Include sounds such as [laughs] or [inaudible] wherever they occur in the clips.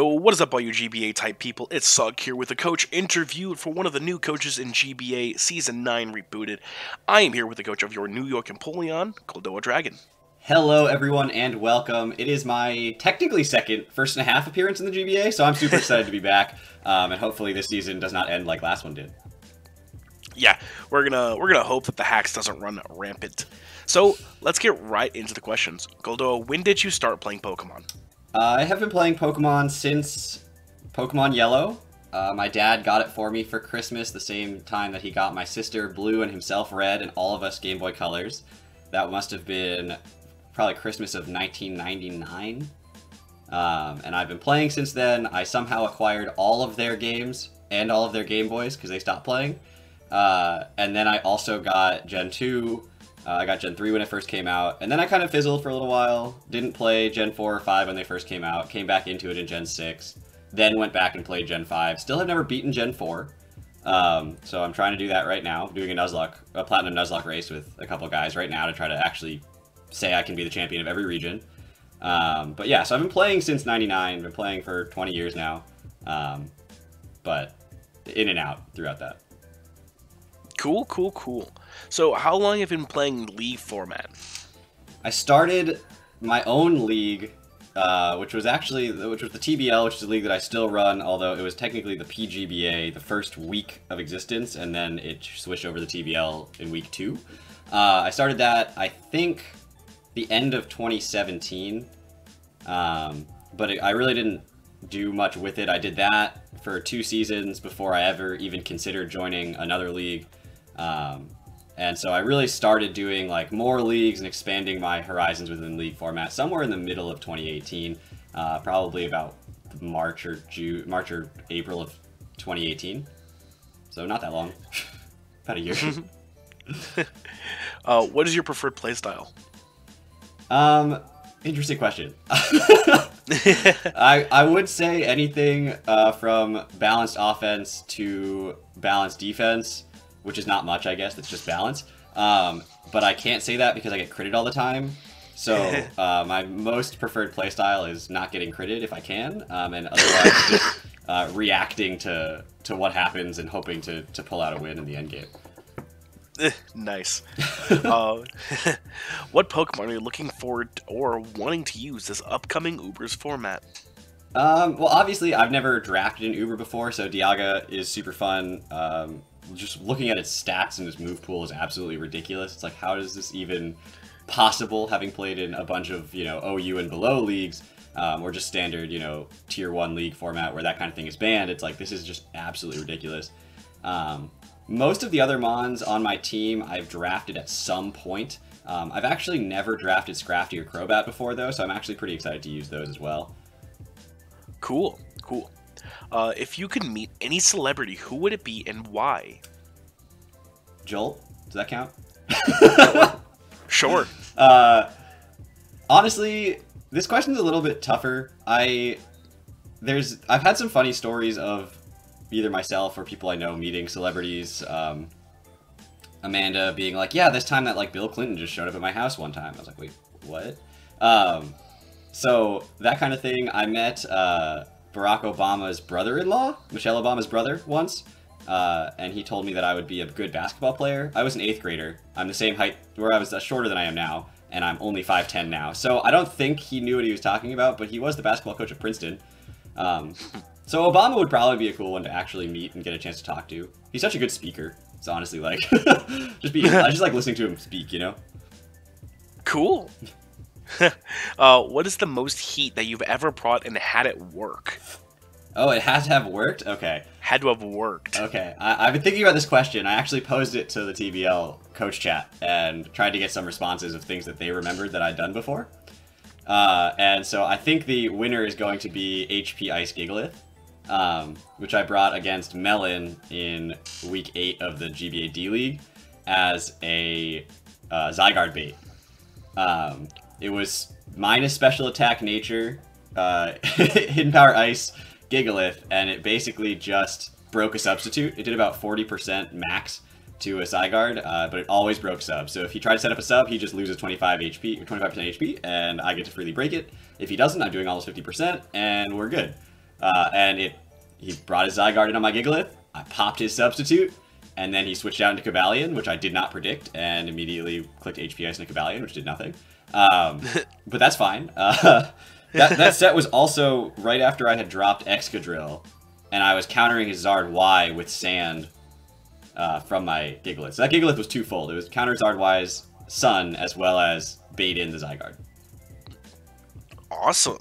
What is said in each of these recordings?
Yo, what is up, all you GBA type people? It's Sawk here with a coach interviewed for one of the new coaches in GBA Season 9 Rebooted. I am here with the coach of your New York Empoleon, Goldoa Dragon. Hello, everyone, and welcome. It is my technically second first and a half appearance in the GBA, so I'm super excited to be back. Um, and hopefully, this season does not end like last one did. Yeah, we're gonna we're gonna hope that the hacks doesn't run rampant. So let's get right into the questions. Goldoa, when did you start playing Pokemon? Uh, I have been playing Pokemon since Pokemon Yellow. Uh, my dad got it for me for Christmas the same time that he got my sister Blue and himself Red and all of us Game Boy Colors. That must have been probably Christmas of 1999. Um, and I've been playing since then. I somehow acquired all of their games and all of their Game Boys because they stopped playing. Uh, and then I also got Gen 2. Uh, I got Gen 3 when it first came out. And then I kind of fizzled for a little while. Didn't play Gen 4 or 5 when they first came out. Came back into it in Gen 6. Then went back and played Gen 5. Still have never beaten Gen 4. Um, so I'm trying to do that right now. Doing a Nuzlocke, a Platinum Nuzlocke race with a couple guys right now to try to actually say I can be the champion of every region. Um, but yeah, so I've been playing since 99, been playing for 20 years now. Um, but in and out throughout that. Cool, cool, cool. So how long have you been playing League format? I started my own league, uh, which was actually, which was the TBL, which is a league that I still run, although it was technically the PGBA the first week of existence, and then it switched over to TBL in week two. Uh, I started that, I think, the end of 2017. Um, but it, I really didn't do much with it. I did that for two seasons before I ever even considered joining another league. Um, and so I really started doing like more leagues and expanding my horizons within league format somewhere in the middle of 2018, uh, probably about March or June, March or April of 2018. So not that long, [laughs] about a year. [laughs] uh, what is your preferred playstyle? Um, interesting question. [laughs] I I would say anything uh, from balanced offense to balanced defense, which is not much, I guess. It's just balance. Um, but I can't say that because I get critted all the time. So [laughs] uh, my most preferred playstyle is not getting critted if I can, um, and otherwise just uh, reacting to to what happens and hoping to to pull out a win in the end game. nice. [laughs] uh, [laughs] what Pokemon are you looking forward or wanting to use this upcoming Uber's format? Um, well, obviously, I've never drafted an Uber before, so Dialga is super fun. Um, just looking at its stats and its move pool is absolutely ridiculous. It's like, how is this even possible, having played in a bunch of, you know, OU and below leagues, um, or just standard, you know, tier one league format where that kind of thing is banned? It's like, this is just absolutely ridiculous. Um, most of the other Mons on my team I've drafted at some point. Um, I've actually never drafted Scrafty or Crobat before, though, so I'm actually pretty excited to use those as well. Cool, cool. Uh, if you could meet any celebrity, who would it be and why? Joel, does that count? [laughs] sure. [laughs] Uh, honestly, this question's a little bit tougher. I there's I've had some funny stories of either myself or people I know meeting celebrities. Um, Amanda being like, "Yeah, this time that like Bill Clinton just showed up at my house one time." I was like, "Wait, what?" Um, so that kind of thing. I met uh, Barack Obama's brother-in-law, Michelle Obama's brother, once, uh, and he told me that I would be a good basketball player. I was an eighth grader. I'm the same height, where I was uh, shorter than I am now, and I'm only 5'10 now. So I don't think he knew what he was talking about, but he was the basketball coach at Princeton. Um, so Obama would probably be a cool one to actually meet and get a chance to talk to. He's such a good speaker. It's honestly like [laughs] just be I just like listening to him speak, you know. Cool. [laughs] uh, what is the most heat that you've ever brought and had it work? Oh, it has to have worked. Okay. Had to have worked. Okay, I, have been thinking about this question. I actually posed it to the TBL coach chat and tried to get some responses of things that they remembered that I'd done before. Uh, and so I think the winner is going to be HP Ice Gigalith um, which I brought against Melon in week eight of the GBA D League as a uh, Zygarde bait. Um, it was minus special attack nature, uh, [laughs] hidden power ice, Gigalith, and it basically just broke a substitute. It did about 40% max to a Zygarde, uh, but it always broke sub. So if he tried to set up a sub, he just loses 25 HP, or 25% HP, and I get to freely break it. If he doesn't, I'm doing almost 50%, and we're good. Uh, and it he brought his Zygarde in on my Gigalith. I popped his substitute, and then he switched out into Cobalion, which I did not predict, and immediately clicked HP Ice into Cobalion, which did nothing. Um, but that's fine. Uh, [laughs] that, that set was also right after I had dropped Excadrill, and I was countering his Zard Y with Sand uh, from my Gigalith. So that Gigalith was twofold. It was counter Zard Y's Sun, as well as bait in the Zygarde. Awesome.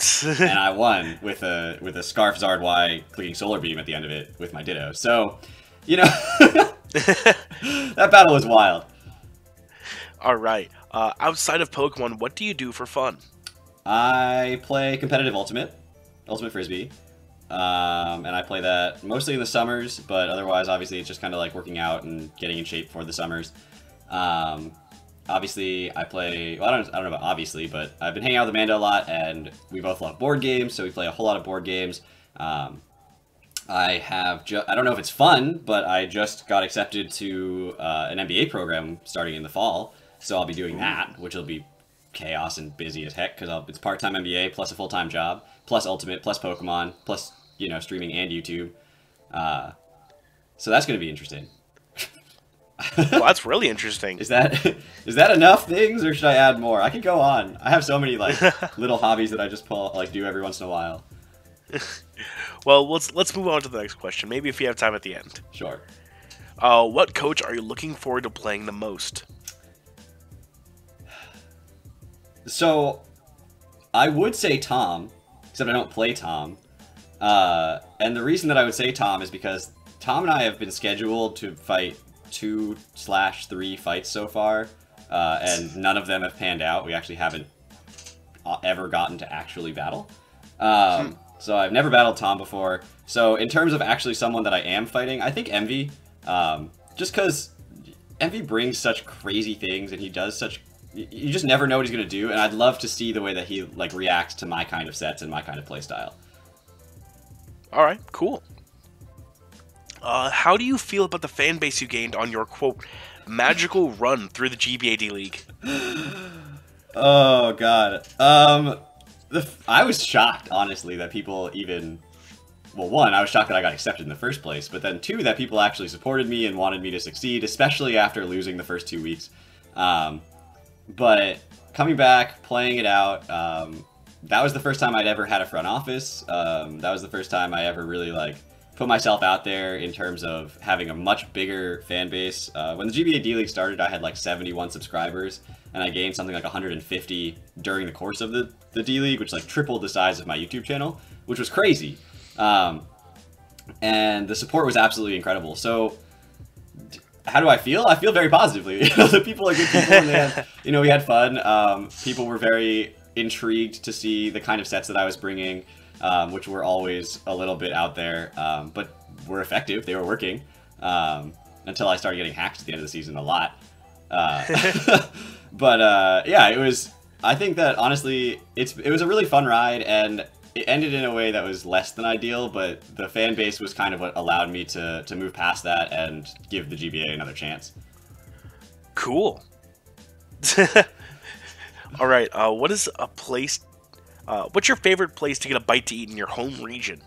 [laughs] and I won with a with a Scarf Zard Y clicking Solar Beam at the end of it with my Ditto. So, you know, [laughs] that battle was wild. All right. Uh, outside of Pokemon, what do you do for fun? I play competitive Ultimate, Ultimate Frisbee, um, and I play that mostly in the summers. But otherwise, obviously, it's just kind of like working out and getting in shape for the summers. Um, obviously, I play. Well, I don't, I don't know about obviously, but I've been hanging out with Amanda a lot, and we both love board games, so we play a whole lot of board games. Um, I have. Ju- I don't know if it's fun, but I just got accepted to uh, an MBA program starting in the fall, so I'll be doing that, which will be chaos and busy as heck because it's part-time MBA plus a full-time job plus Ultimate plus Pokemon plus you know streaming and YouTube. Uh, so that's going to be interesting. [laughs] well, that's really interesting. is that [laughs] is that enough things, or should I add more? I could go on. I have so many like [laughs] little hobbies that I just pull like do every once in a while. well, let's let's move on to the next question. Maybe if you have time at the end. Sure. Uh, what coach are you looking forward to playing the most? So, I would say Tom, except I don't play Tom. Uh, and the reason that I would say Tom is because Tom and I have been scheduled to fight two slash three fights so far, uh, and none of them have panned out. We actually haven't uh, ever gotten to actually battle. Um, hmm. So I've never battled Tom before. So in terms of actually someone that I am fighting, I think Emvee, um, just because Emvee brings such crazy things and he does such you just never know what he's going to do and i'd love to see the way that he like reacts to my kind of sets and my kind of playstyle all right cool uh, how do you feel about the fan base you gained on your quote magical [laughs] run through the GBAD league? oh god, um, the, I was shocked honestly that people even. Well, one, I was shocked that I got accepted in the first place, but then two, that people actually supported me and wanted me to succeed, especially after losing the first two weeks. Um, but coming back, playing it out, um, that was the first time I'd ever had a front office. Um, that was the first time I ever really like put myself out there in terms of having a much bigger fan base. Uh, when the GBA D League started, I had like 71 subscribers, and I gained something like 150 during the course of the, the D League, which like tripled the size of my YouTube channel, which was crazy. Um, and the support was absolutely incredible. So, how do I feel? I feel very positively. [laughs] You know, the people are good people, and had, [laughs] you know, we had fun. Um, people were very intrigued to see the kind of sets that I was bringing um, which were always a little bit out there, um, but were effective. They were working um, until I started getting hacked at the end of the season a lot. Uh, [laughs] but uh, yeah, it was. I think that honestly, it's it was a really fun ride, and it ended in a way that was less than ideal. But the fan base was kind of what allowed me to to move past that and give the GBA another chance. Cool. [laughs] All right. Uh, what is a place uh, what's your favorite place to get a bite to eat in your home region?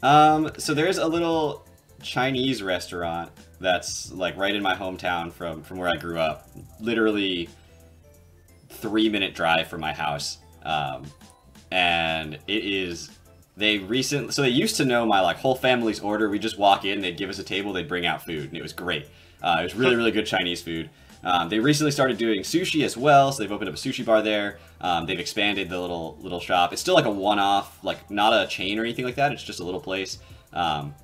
Um, so there's a little Chinese restaurant that's like right in my hometown from from where I grew up. Literally three minute drive from my house. Um, and it is they recently so they used to know my like whole family's order. We just walk in, they'd give us a table, they'd bring out food, and it was great. Uh, it was really really good Chinese food. Um, they recently started doing sushi as well, so they've opened up a sushi bar there. Um, they've expanded the little little shop. It's still like a one-off, like not a chain or anything like that. It's just a little place. Um,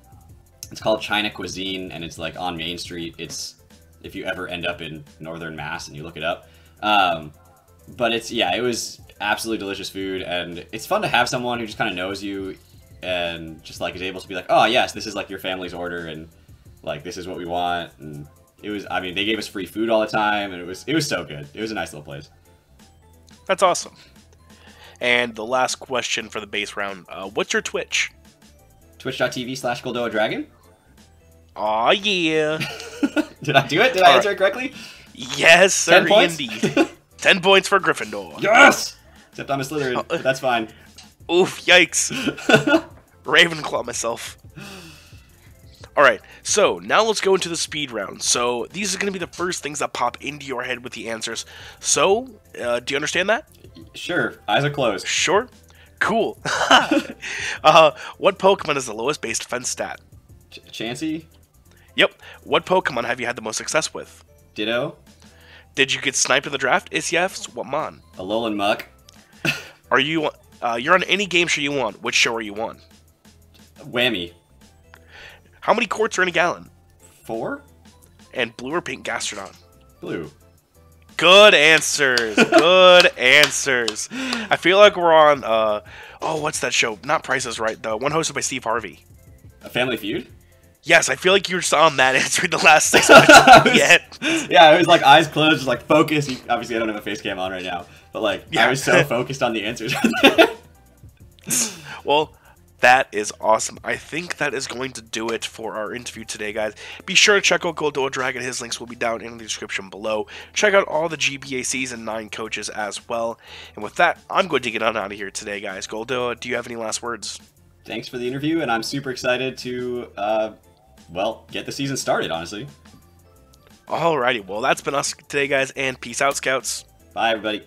it's called China Cuisine, and it's like on Main Street. It's if you ever end up in Northern Mass and you look it up. Um, but it's yeah, it was absolutely delicious food, and it's fun to have someone who just kind of knows you and just like is able to be like, oh yes, this is like your family's order, and like this is what we want, and it was. I mean, they gave us free food all the time, and it was it was so good. It was a nice little place. That's awesome. And the last question for the base round: uh, What's your Twitch? Twitch.tv slash Goldoa Dragon. Aw, yeah. [laughs] Did I do it? Did all I answer right. it correctly? Yes, sir, Ten indeed. Ten points for Gryffindor. [laughs] Yes! Except I'm a Slytherin, but that's fine. [laughs] Oof, yikes. [laughs] Ravenclaw myself. Alright, so now let's go into the speed round. So these are going to be the first things that pop into your head with the answers. So, uh, do you understand that? Sure, eyes are closed. Sure. Cool. [laughs] uh, what Pokemon is the lowest base defense stat? Ch- Chansey, Yep. What Pokemon have you had the most success with? Ditto, Did you get sniped in the draft? Is yes, what mon? Alolan Muk, Are you uh, you're on any game show you want? Which show are you on? Whammy. How many quarts are in a gallon? Four? And blue or pink Gastrodon? Blue. Good answers. [laughs] Good answers. I feel like we're on uh oh, what's that show? Not Price is Right, the one hosted by Steve Harvey. A Family Feud? Yes, I feel like you're just on that [laughs] answering the last six [laughs] questions yet. yeah, it was like eyes closed, just like focus. You, obviously, I don't have a face cam on right now, but like Yeah. I was so [laughs] focused on the answers. Well, that is awesome. I think that is going to do it for our interview today, guys. Be sure to check out Goldoa Dragon. His links will be down in the description below. Check out all the GBA Season 9 coaches as well. And with that, I'm going to get on out of here today, guys. Goldoa, do you have any last words? Thanks for the interview, and I'm super excited to, uh, well, get the season started. Honestly, Alrighty, well, that's been us today, guys, and peace out, Scouts. bye everybody.